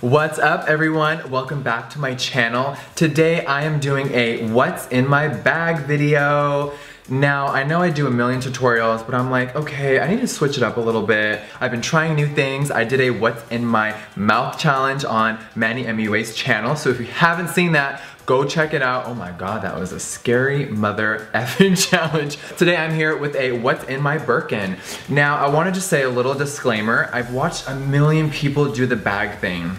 What's up everyone? Welcome back to my channel. Today I am doing a what's in my bag video. Now, I know I do a million tutorials, but I'm like, okay, I need to switch it up a little bit. I've been trying new things. I did a what's in my mouth challenge on Manny MUA's channel, so if you haven't seen that, go check it out. Oh my god, that was a scary mother effing challenge. Today I'm here with a what's in my Birkin. Now, I wanted to say a little disclaimer. I've watched a million people do the bag thing.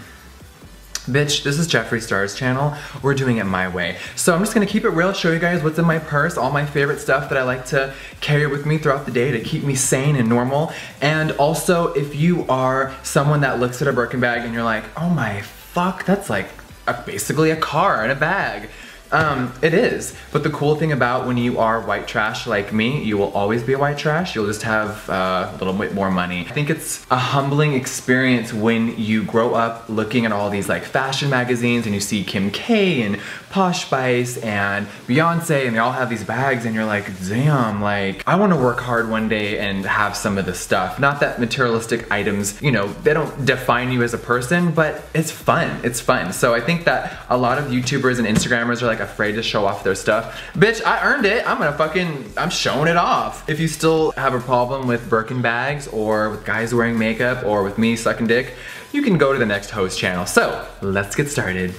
Bitch, this is Jeffree Star's channel. We're doing it my way. So I'm just gonna keep it real, show you guys what's in my purse, all my favorite stuff that I like to carry with me throughout the day to keep me sane and normal. And also, if you are someone that looks at a Birkin bag and you're like, oh my fuck, that's like a, basically a car and a bag. Um, it is. But the cool thing about when you are white trash like me, you will always be a white trash. You'll just have uh, a little bit more money. I think it's a humbling experience when you grow up looking at all these like fashion magazines and you see Kim K and Posh Spice and Beyonce and they all have these bags and you're like, damn, like I want to work hard one day and have some of this stuff. Not that materialistic items, you know, they don't define you as a person, but it's fun. It's fun. So I think that a lot of YouTubers and Instagrammers are like afraid to show off their stuff. Bitch, I earned it. I'm gonna fucking, I'm showing it off. If you still have a problem with Birkin bags or with guys wearing makeup or with me sucking dick, you can go to the next host channel. So let's get started.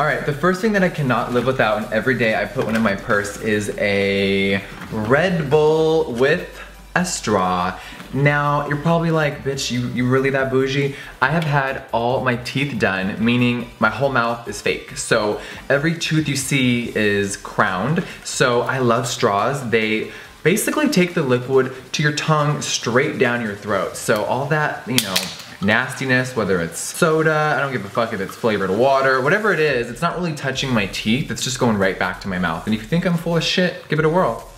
All right, the first thing that I cannot live without and every day I put one in my purse is a Red Bull with a straw. Now, you're probably like, bitch, you, you really that bougie? I have had all my teeth done, meaning my whole mouth is fake. So every tooth you see is crowned. So I love straws. They basically take the liquid to your tongue straight down your throat. So all that, you know, nastiness, whether it's soda, I don't give a fuck if it's flavored water, whatever it is, it's not really touching my teeth, it's just going right back to my mouth. And if you think I'm full of shit, give it a whirl.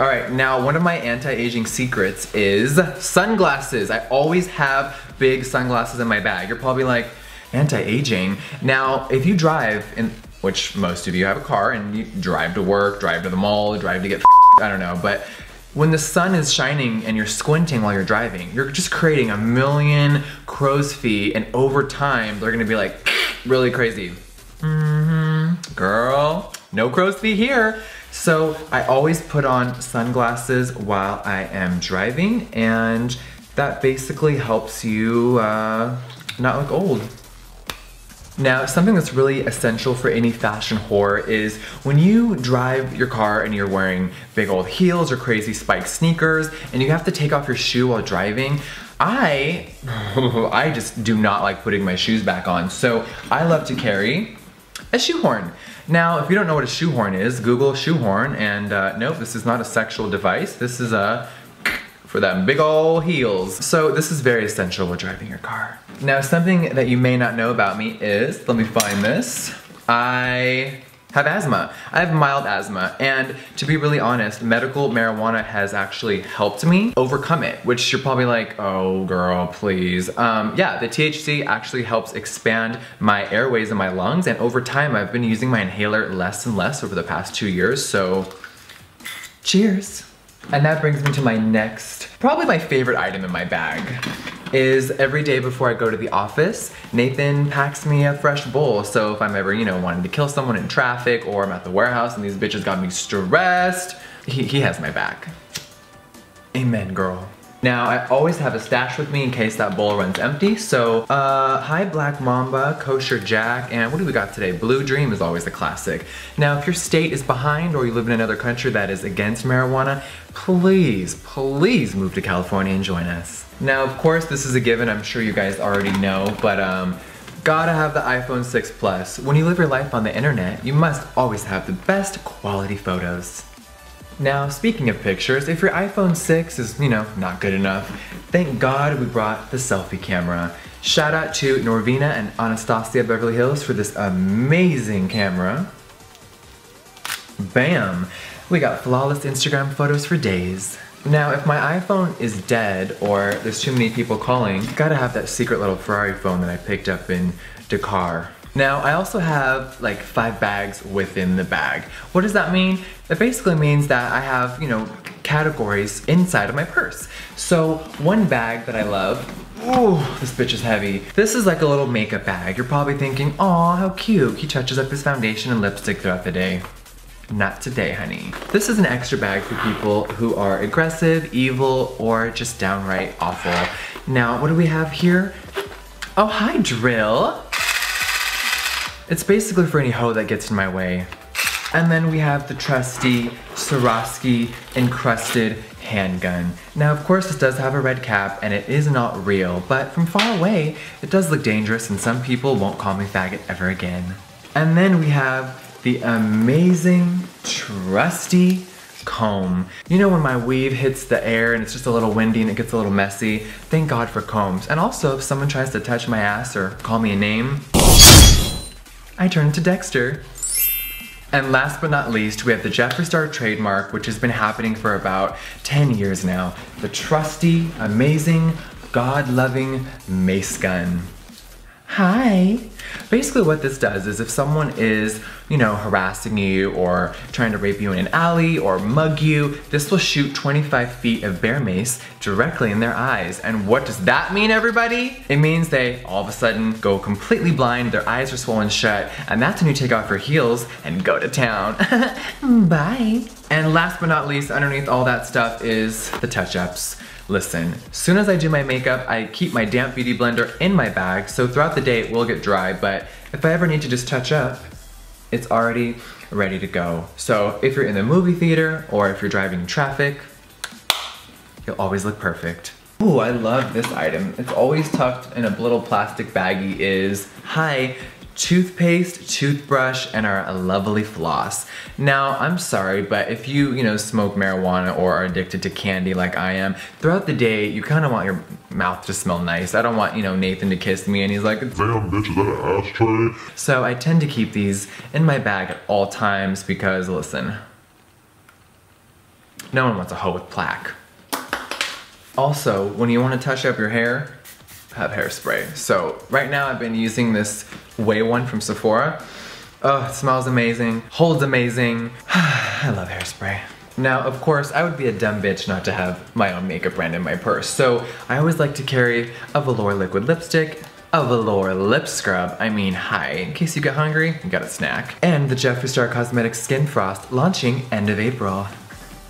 All right, now one of my anti-aging secrets is sunglasses. I always have big sunglasses in my bag. You're probably like, anti-aging. Now, if you drive, in, which most of you have a car and you drive to work, drive to the mall, drive to get I don't know, but when the sun is shining and you're squinting while you're driving, you're just creating a million crow's feet and over time, they're gonna be like really crazy. Mm-hmm, girl, no crow's feet here. So I always put on sunglasses while I am driving and that basically helps you uh, not look old. Now, something that's really essential for any fashion whore is when you drive your car and you're wearing big old heels or crazy spiked sneakers and you have to take off your shoe while driving, I, I just do not like putting my shoes back on. So I love to carry a shoehorn. Now, if you don't know what a shoehorn is, Google shoehorn and uh, nope, this is not a sexual device. This is a for them big ol' heels. So this is very essential when driving your car. Now something that you may not know about me is, let me find this, I have asthma. I have mild asthma and to be really honest, medical marijuana has actually helped me overcome it, which you're probably like, oh girl, please. Um, yeah, the THC actually helps expand my airways in my lungs and over time I've been using my inhaler less and less over the past two years, so cheers. And that brings me to my next, probably my favorite item in my bag is every day before I go to the office, Nathan packs me a fresh bowl. So if I'm ever, you know, wanting to kill someone in traffic or I'm at the warehouse and these bitches got me stressed, he, he has my back. Amen, girl. Now, I always have a stash with me in case that bowl runs empty. So, uh, hi Black Mamba, Kosher Jack, and what do we got today? Blue Dream is always a classic. Now, if your state is behind or you live in another country that is against marijuana, please, please move to California and join us. Now, of course, this is a given, I'm sure you guys already know, but um, gotta have the iPhone 6 Plus. When you live your life on the internet, you must always have the best quality photos. Now, speaking of pictures, if your iPhone 6 is, you know, not good enough, thank God we brought the selfie camera. Shout out to Norvina and Anastasia Beverly Hills for this amazing camera. Bam! We got flawless Instagram photos for days. Now, if my iPhone is dead or there's too many people calling, you gotta have that secret little Ferrari phone that I picked up in Dakar. Now, I also have like five bags within the bag. What does that mean? It basically means that I have, you know, categories inside of my purse. So one bag that I love Ooh, this bitch is heavy. This is like a little makeup bag. You're probably thinking, aw, how cute. He touches up his foundation and lipstick throughout the day. Not today, honey. This is an extra bag for people who are aggressive, evil, or just downright awful. Now, what do we have here? Oh, hi, Drill. It's basically for any hoe that gets in my way. And then we have the trusty Swarovski encrusted handgun. Now, of course, this does have a red cap and it is not real, but from far away, it does look dangerous and some people won't call me faggot ever again. And then we have the amazing, trusty comb. You know when my weave hits the air and it's just a little windy and it gets a little messy? Thank God for combs. And also, if someone tries to touch my ass or call me a name, I turn into Dexter. And last but not least, we have the Jeffree Star trademark, which has been happening for about 10 years now. The trusty, amazing, God-loving mace gun. Hi. Basically what this does is if someone is, you know, harassing you or trying to rape you in an alley or mug you, this will shoot 25 feet of bear mace directly in their eyes. And what does that mean, everybody? It means they all of a sudden go completely blind, their eyes are swollen shut, and that's when you take off your heels and go to town. Bye. And last but not least, underneath all that stuff is the touch-ups. Listen, as soon as I do my makeup, I keep my damp beauty blender in my bag, so throughout the day it will get dry, but if I ever need to just touch up, it's already ready to go. So if you're in the movie theater or if you're driving traffic, you'll always look perfect. Ooh, I love this item. It's always tucked in a little plastic baggie is, hi, toothpaste, toothbrush, and our lovely floss. Now, I'm sorry, but if you, you know, smoke marijuana or are addicted to candy like I am, throughout the day, you kind of want your mouth to smell nice. I don't want, you know, Nathan to kiss me and he's like, Damn, bitch, is that an ashtray? So I tend to keep these in my bag at all times because, listen, no one wants a hoe with plaque. Also, when you want to touch up your hair, have hairspray. So right now I've been using this Way one from Sephora. Oh, it smells amazing, holds amazing. I love hairspray. Now, of course, I would be a dumb bitch not to have my own makeup brand in my purse. So I always like to carry a velour liquid lipstick, a velour lip scrub. I mean, hi, in case you get hungry, you got a snack. And the Jeffree Star Cosmetics Skin Frost launching end of April.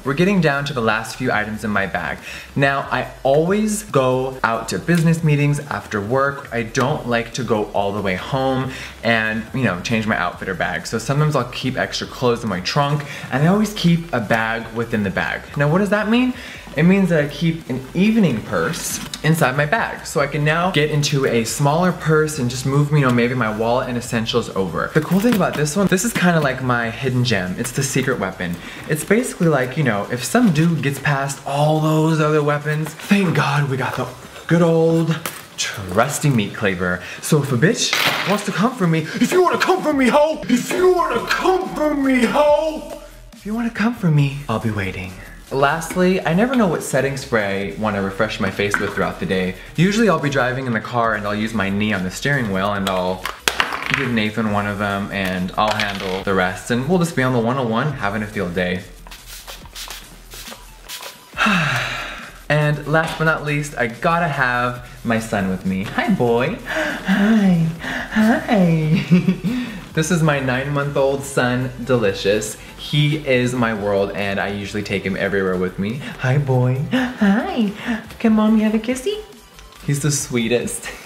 We're getting down to the last few items in my bag. Now, I always go out to business meetings after work. I don't like to go all the way home and, you know, change my outfit or bag. So sometimes I'll keep extra clothes in my trunk and I always keep a bag within the bag. Now, what does that mean? It means that I keep an evening purse inside my bag. So I can now get into a smaller purse and just move, you know, maybe my wallet and essentials over. The cool thing about this one, this is kind of like my hidden gem. It's the secret weapon. It's basically like, you know, if some dude gets past all those other weapons, thank God we got the good old trusty meat cleaver. So if a bitch wants to come for me, if you want to come for me, ho! If you want to come for me, ho! If you want to come for me, I'll be waiting. Lastly, I never know what setting spray I want to refresh my face with throughout the day. Usually I'll be driving in the car and I'll use my knee on the steering wheel and I'll give Nathan one of them and I'll handle the rest and we'll just be on the 101 having a field day. and last but not least, I gotta have my son with me. Hi boy. Hi. Hi. This is my nine month old son, Delicious. He is my world and I usually take him everywhere with me. Hi boy. Hi. Can mommy have a kissy? He's the sweetest.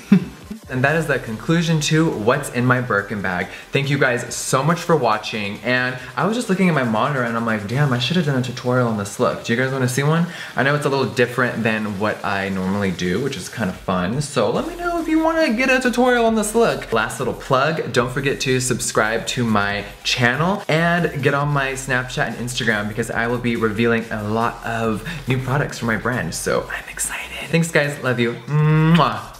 And that is the conclusion to what's in my Birkin bag. Thank you guys so much for watching. And I was just looking at my monitor and I'm like, damn, I should have done a tutorial on this look. Do you guys wanna see one? I know it's a little different than what I normally do, which is kind of fun. So let me know if you wanna get a tutorial on this look. Last little plug, don't forget to subscribe to my channel and get on my Snapchat and Instagram because I will be revealing a lot of new products for my brand. So I'm excited. Thanks guys, love you. Mwah.